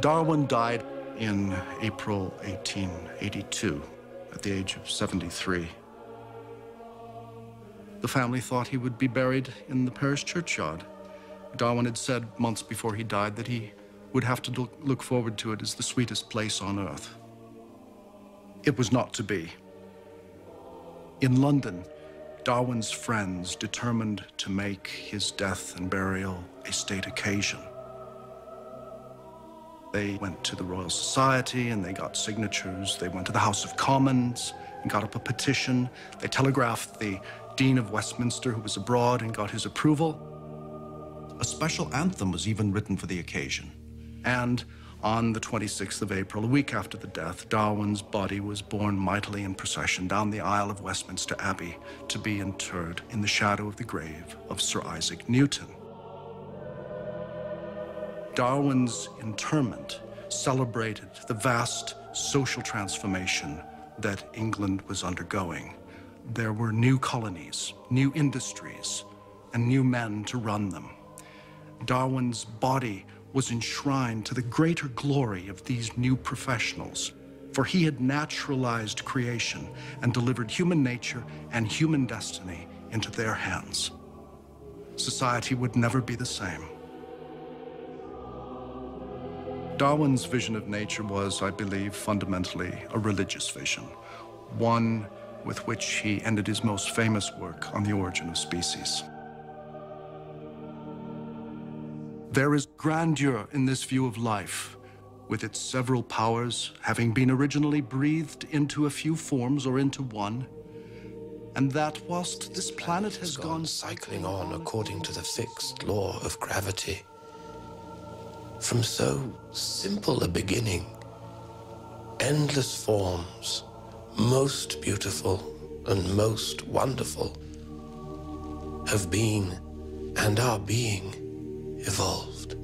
Darwin died in April 1882 at the age of 73. The family thought he would be buried in the parish churchyard. Darwin had said months before he died that he would have to look forward to it as the sweetest place on earth. It was not to be. In London, Darwin's friends determined to make his death and burial a state occasion. They went to the Royal Society and they got signatures. They went to the House of Commons and got up a petition. They telegraphed the Dean of Westminster, who was abroad, and got his approval. A special anthem was even written for the occasion. And on the 26th of April, a week after the death, Darwin's body was borne mightily in procession down the aisle of Westminster Abbey to be interred in the shadow of the grave of Sir Isaac Newton. Darwin's interment celebrated the vast social transformation that England was undergoing. There were new colonies, new industries, and new men to run them. Darwin's body was enshrined to the greater glory of these new professionals, for he had naturalized creation and delivered human nature and human destiny into their hands. Society would never be the same. Darwin's vision of nature was, I believe, fundamentally a religious vision, one with which he ended his most famous work on the origin of species. There is grandeur in this view of life, with its several powers having been originally breathed into a few forms or into one, and that whilst this planet has gone, gone cycling on according to the fixed law of gravity, from so simple a beginning, endless forms, most beautiful and most wonderful, have been and are being evolved.